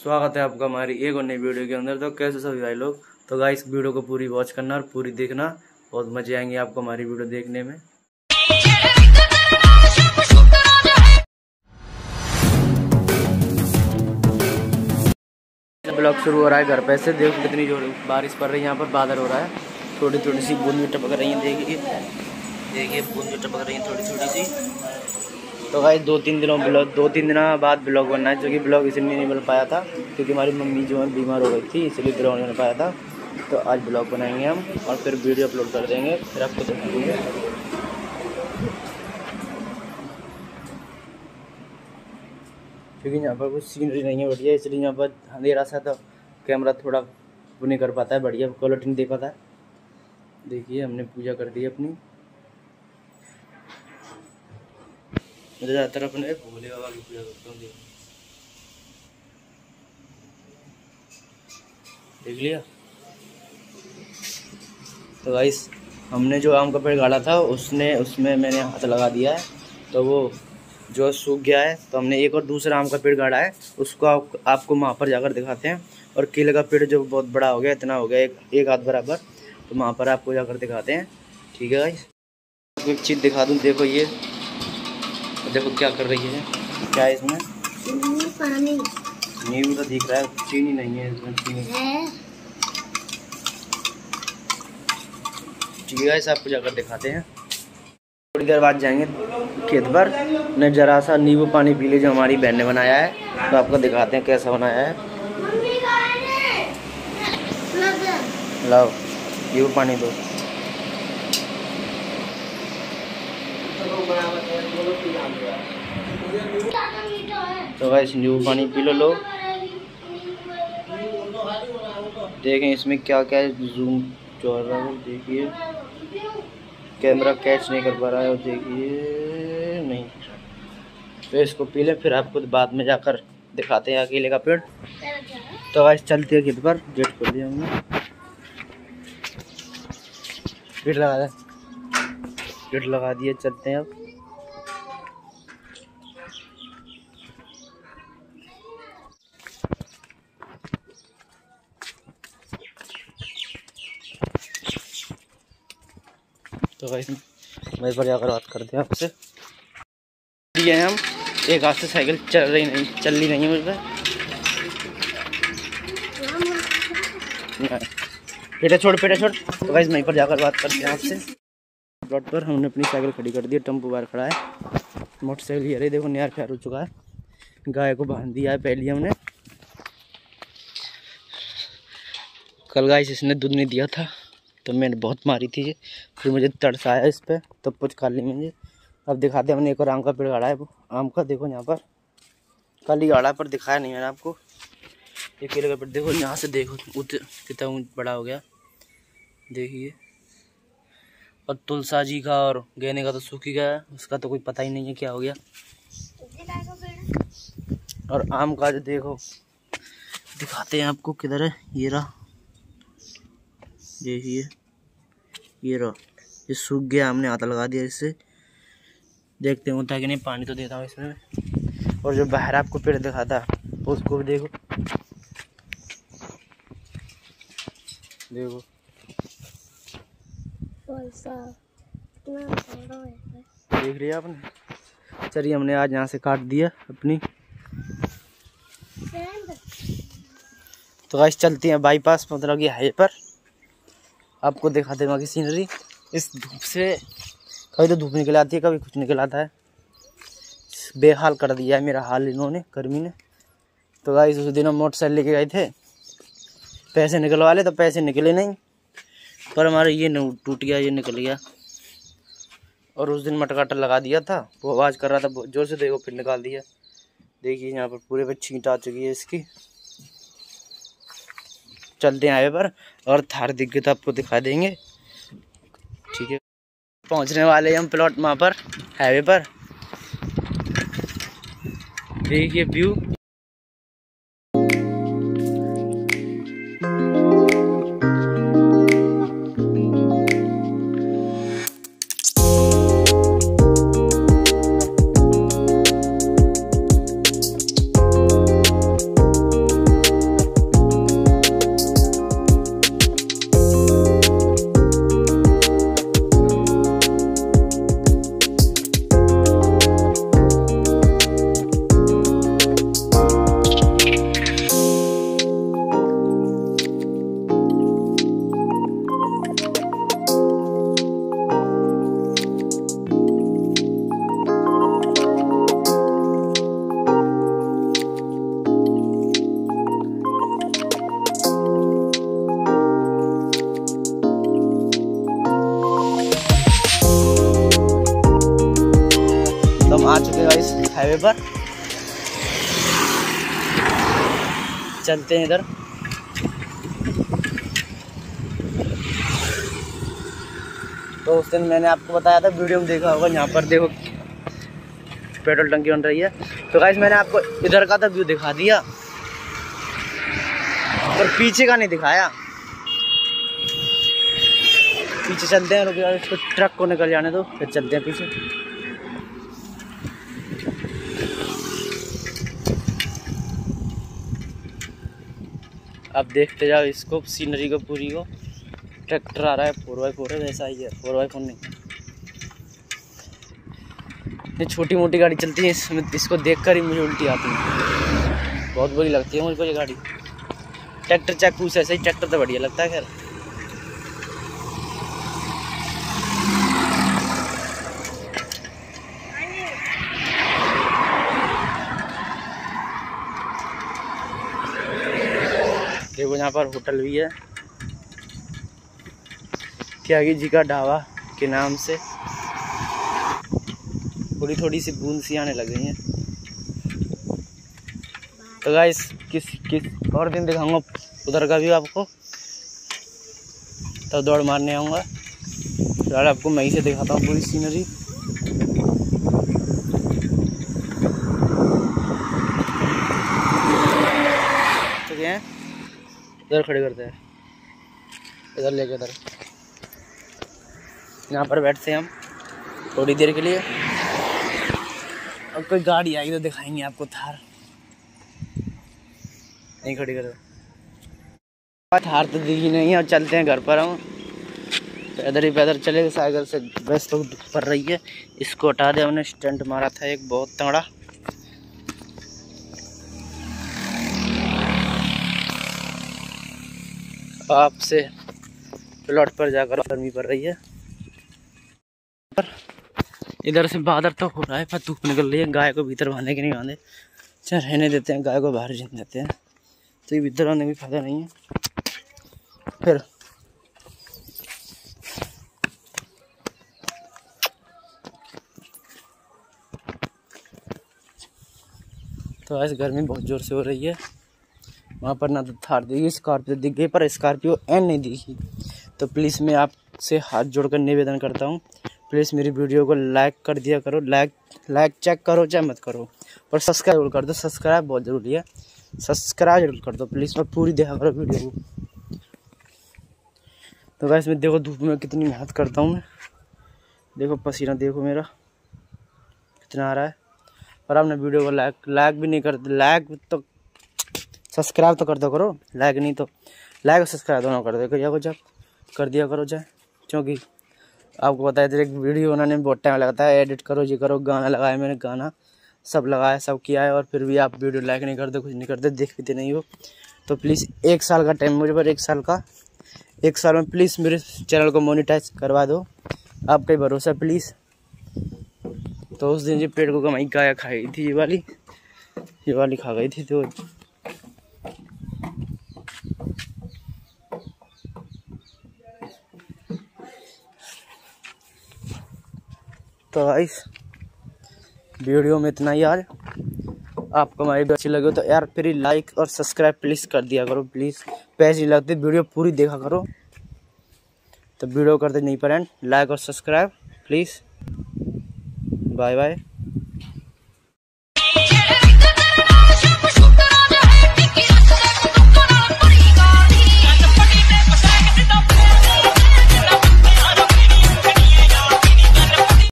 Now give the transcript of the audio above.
स्वागत है आपका हमारी एक और नई वीडियो के अंदर। तो कैसे सभी भाई लोग? तो गाइस वीडियो को पूरी वॉच करना और पूरी देखना। बहुत मज़े आएँगे आपको हमारी वीडियो देखने में। ब्लॉग शुरू हो रहा है घर पे से। देखो कितनी ज़ोर बारिश पड़ रही है यहाँ पर। बादल हो रहा है। थोड़ी थोड़ी सी बूंदी टपक रही है, देखिए। देखिए बूंदी टपक रही है थोड़ी थोड़ी सी। तो भाई दो तीन दिनों ब्लॉग, दो तीन दिनों बाद ब्लॉग बनना है, जो कि ब्लॉग इसलिए नहीं बन पाया था, क्योंकि हमारी मम्मी जो है बीमार हो गई थी, इसलिए ब्लॉग नहीं बन पाया था। तो आज ब्लॉग बनाएँगे हम और फिर वीडियो अपलोड कर देंगे, फिर आपको दिखाएँगे। क्योंकि यहाँ पर कुछ सीनरी नहीं है, बढ़िया, इसलिए यहाँ पर अंधेरा सा तो कैमरा थोड़ा वो नहीं कर पाता है, बढ़िया क्वालिटी नहीं दे पाता है। देखिए, हमने पूजा कर दी अपनी। तो ज़्यादातर अपने भोले बाबा की पूजा करता हूँ देख लिया तो गाइस हमने जो आम का पेड़ गाड़ा था उसने उसमें मैंने हाथ लगा दिया है। तो वो जो सूख गया है तो हमने एक और दूसरा आम का पेड़ गाड़ा है उसको आप, आपको वहाँ पर जाकर दिखाते हैं। और केले का पेड़ जो बहुत बड़ा हो गया इतना हो गया एक एक हाथ बराबर तो वहाँ पर आपको जाकर दिखाते हैं। ठीक है भाई एक चीज़ दिखा दूँ देखो ये। देखो क्या कर रही है। क्या है इसमें? पानी। नींबू तो दिख रहा है चीनी नहीं है इसमें चीनी। है। ठीक है आपको जाकर दिखाते हैं। थोड़ी देर बाद जाएँगे खेत पर। ने जरा सा नींबू पानी पी लीजिए हमारी बहन ने बनाया है। तो आपको दिखाते हैं कैसा बनाया है। लाओ नींबू पानी दो। तो भाई नींबू पानी पी लो लो देखें इसमें क्या क्या जूम चल रहा है, देखिए। कैमरा कैच नहीं कर पा रहा है और देखिए, नहीं। तो इसको पी लें, फिर आपको बाद में जाकर दिखाते हैं अकेले का पेड़। तो आज चलते हैं खेत पर। गेट खोल दिया हमने। गेट लगा दिया गेट लगा दिए, चलते हैं अब। तो भाई वहीं पर जाकर बात करते हैं आपसे। ये हम, एक हाथ से साइकिल चल रही नहीं, चल रही नहीं मुझ पेटा छोड़ पेटा छोड़। तो भाई वहीं पर जाकर बात करते हैं आपसे। प्लॉट पर हमने अपनी साइकिल खड़ी कर दी, टम्पू बाहर खड़ा है। मोटरसाइकिल ये रही, देखो नियर प्यार हो चुका है। गाय को बाँध दिया है, पहली हमने। कल गाय से इसने दूध नहीं दिया था। तो मैंने बहुत मारी थी ये फिर मुझे तरस आया इस पर तब कुछ खा ली मुझे अब दिखाते हमने एक और आम का पेड़ गाड़ा है। वो आम का देखो यहाँ पर। कल गाड़ा पर दिखाया नहीं मैंने आपको। ये केले का पेड़, देखो यहाँ से देखो, उत कितना बड़ा हो गया। देखिए। और तुलसा जी का और गहने का तो सूख ही गया उसका तो कोई पता ही नहीं है क्या हो गया। और आम का जो देखो, दिखाते हैं आपको किधर है, ये रहा। देखिए ये रहा। ये सूख गया हमने हाथ लगा दिया इससे। देखते होता है कि नहीं पानी तो देता हूँ इसमें और जो बाहर आपको पेड़ दिखाता उसको भी देखो। देखो। देख लिया आपने? चलिए हमने आज यहाँ से काट दिया अपनी। तो आज चलते हैं बाईपास मतलब कि हाईवे पर। आपको दिखाते वहाँ की सीनरी इस धूप से कभी तो धूप निकल आती है, कभी कुछ निकल आता है। बेहाल कर दिया है मेरा हाल इन्होंने गर्मी ने। तो गाइस उस दिन हम मोटरसाइकिल लेके गए थे। पैसे निकलवा ले तो पैसे निकले नहीं। पर हमारा ये टूट गया, ये निकल गया। और उस दिन मटकाटर लगा दिया था। वो आवाज़ कर रहा था ज़ोर से देखो, फिर निकाल दिया। देखिए, यहाँ पर पूरे पर छींट आ चुकी है इसकी। चलते हैं हाईवे पर और थार दिख गए तो आपको दिखा देंगे। ठीक है। पहुँचने वाले हम प्लॉट वहाँ पर, हाईवे पर। देखिए व्यू। हाईवे पर। चलते हैं इधर। तो उस दिन मैंने आपको बताया था, वीडियो में देखा होगा, यहाँ पर देखो पेट्रोल टंकी बन रही है। तो गाइस मैंने आपको इधर का तो व्यू दिखा दिया और पीछे का नहीं दिखाया। पीछे चलते हैं, रुके इसको ट्रक को निकल जाने दो, फिर चलते हैं पीछे। अब देखते जाओ इसको सीनरी को, पूरी को। ट्रैक्टर आ रहा है फोर बाई फोर है, वैसा ही है फोर बाई फोर नहीं। ये छोटी मोटी गाड़ी चलती है, इसमें इसको देख कर ही मुझे उल्टी आती है। बहुत बुरी लगती है मुझको ये गाड़ी। ट्रैक्टर चाकू से ऐसे ही ट्रैक्टर तो बढ़िया लगता है, खैर। यहाँ पर होटल भी है। त्यागी जी का ढाबा के नाम से। थोड़ी थोड़ी सी बूंद सी आने लग गई हैं। तो गाइस किस किस, और दिन दिखाऊँगा उधर का भी आपको। तब तो दौड़ मारने आऊँगा। फ़िलहाल आपको मैं ही से दिखाता हूँ पूरी सीनरी तो क्या है इधर खड़े करते हैं। इधर लेके, इधर। यहाँ पर बैठते हैं हम थोड़ी देर के लिए। अब कोई गाड़ी आएगी तो दिखाएँगे आपको थार। नहीं खड़ी करो थार तो दिखी नहीं है अब चलते हैं घर पर हम। पैदल ही पैदल चले, साइकिल से बस तो पर रही है। इसको हटा दे हमने, स्टंट मारा था एक, बहुत तगड़ा। आपसे प्लॉट पर जाकर गर्मी पड़ रही है। पर इधर से बादर तो हो रहा है, पर धूप निकल रही है। गाय को भीतर बांधे के नहीं बांधे अच्छा रहने देते हैं, गाय को बाहर जीने देते हैं। तो ये भीतर आने का फ़ायदा नहीं है। फिर तो आज गर्मी बहुत ज़ोर से हो रही है। वहाँ पर ना तो थार दिखी स्कॉर्पियो दिख गई, पर स्कॉर्पियो एन नहीं दिखी। तो प्लीज़ मैं आपसे हाथ जोड़कर निवेदन करता हूँ, प्लीज़ मेरी वीडियो को लाइक कर दिया करो, लाइक लाइक चेक करो चाहे मत करो, और सब्सक्राइब ज़रूर कर दो, सब्सक्राइब बहुत ज़रूरी है, सब्सक्राइब ज़रूर कर दो, प्लीज़ मैं पूरी देखा करो वीडियो को। तो वैसे मैं देखो धूप में कितनी मेहनत करता हूँ मैं। देखो पसीना देखो मेरा, कितना आ रहा है। और आपने वीडियो को लाइक लाइक भी नहीं करते लाइक तो सब्सक्राइब तो कर दो करो लाइक नहीं तो लाइक और सब्सक्राइब दोनों कर दो। करिए जब कर दिया करो चाहे क्योंकि आपको बताया था एक वीडियो बनाने में बहुत टाइम लगता है। एडिट करो जी करो, गाना लगाया मैंने, गाना सब लगाया, सब किया है। और फिर भी आप वीडियो लाइक नहीं करते, कुछ नहीं करते, देख भी नहीं हो। तो प्लीज़ एक साल का टाइम मुझे पर, एक साल का, एक साल में प्लीज़ मेरे चैनल को मोनिटाइज करवा दो। आपका ही भरोसा प्लीज़ तो उस दिन जो पेड़ को कमाई, गाया खाई थी, ये वाली। ये वाली खा गई थी तो तो गाइस वीडियो में इतना ही आज आपको हमारी वीडियो अच्छी लगे तो यार, फिर लाइक और सब्सक्राइब प्लीज़ कर दिया करो प्लीज़ पैसे नहीं लगते, वीडियो पूरी देखा करो। तो वीडियो करते नहीं पर लाइक और सब्सक्राइब प्लीज़ बाय बाय